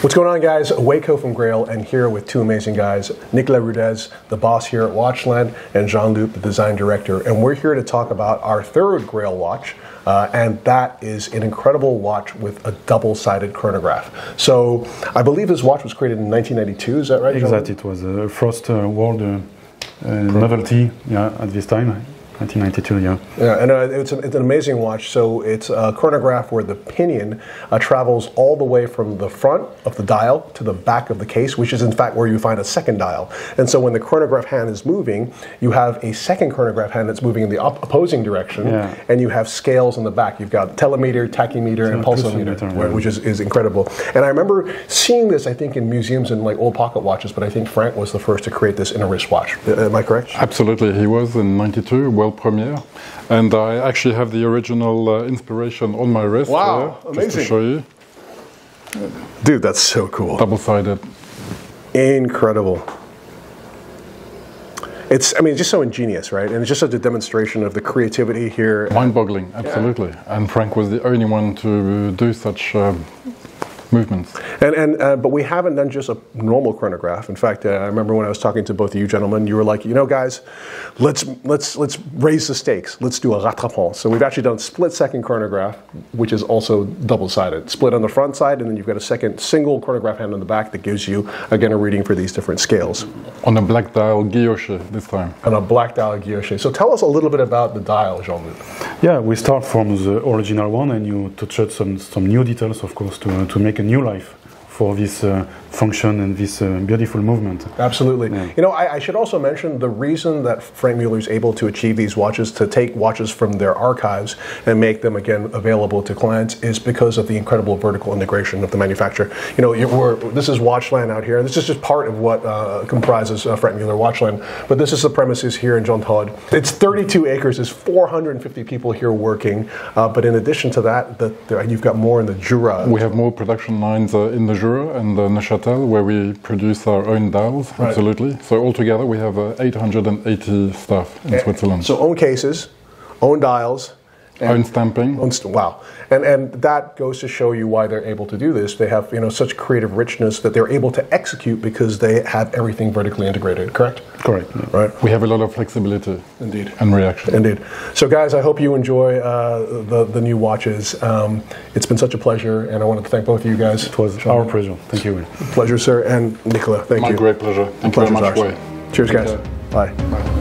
What's going on, guys? Wei Koh from Grail, and here with two amazing guys Nicholas Rudaz, the boss here at Watchland, and Jean Luc, the design director. And we're here to talk about our third Grail watch, uh, and that is an incredible watch with a double sided chronograph. So I believe this watch was created in 1992, is that right? Exactly, it was a Frost uh, World uh, uh, novelty yeah, at this time. 1992, yeah. Yeah, and uh, it's, a, it's, an amazing watch. So it's a chronograph where the pinion uh, travels all the way from the front of the dial to the back of the case, which is in fact where you find a second dial. And so when the chronograph hand is moving, you have a second chronograph hand that's moving in the op- opposing direction, Yeah. and you have scales in the back. You've got telemeter, tachymeter, and pulsometer, pulsometer, which is, is incredible. And I remember seeing this, I think, in museums and like old pocket watches, but I think Franck was the first to create this in a wristwatch. Uh, Am I correct? Absolutely, he was in '92, world premiere, and I actually have the original uh, inspiration on my wrist. Wow, there, Just amazing. to show you, Dude, that's so cool. double-sided. Incredible. It's, I mean, it's just so ingenious, right? And it's just such a demonstration of the creativity here. Mind-boggling, absolutely. And Franck was the only one to do such um, movements. And, and uh, but we haven't done just a normal chronograph. In fact, uh, I remember when I was talking to both of you gentlemen, you were like, you know, guys, let's let's let's raise the stakes. Let's do a rattrapant. So we've actually done split-second chronograph, which is also double-sided. Split on the front side, and then you've got a second single chronograph hand on the back that gives you again a reading for these different scales. On a black dial guilloche this time. On a black dial guilloche. So tell us a little bit about the dial, Jean-Luc. Yeah, we start from the original one and you to touch some, some new details, of course, to, to make a new life for this uh, function and this uh, beautiful movement. Absolutely. You know, I, I should also mention the reason that Franck Muller is able to achieve these watches, to take watches from their archives and make them again available to clients, is because of the incredible vertical integration of the manufacturer. You know, you we're, this is Watchland out here, and this is just part of what uh, comprises uh, Franck Muller Watchland. But this is the premises here in Genthod. It's 32 acres. There's 450 people here working. Uh, but in addition to that, the, the, you've got more in the Jura. We have more production lines uh, in the Jura and uh, Neuchâtel, where we produce our own dials. Right. Absolutely. So altogether, we have uh, 880 staff in Switzerland. So own cases, own dials. And- own stamping. Own st- Wow, and and that goes to show you why they're able to do this. They have you know such creative richness that they're able to execute because they have everything vertically integrated. Correct. Correct. yeah. Right. We have a lot of flexibility Indeed. and reaction. Indeed. So, guys, I hope you enjoy uh, the the new watches. Um, it's been such a pleasure, and I wanted to thank both of you guys. It was our pleasure. Thank you. Will. pleasure, sir, and Nicola. Thank My you. My great pleasure. Thank you very much, Cheers, Take guys. care. Bye. Bye.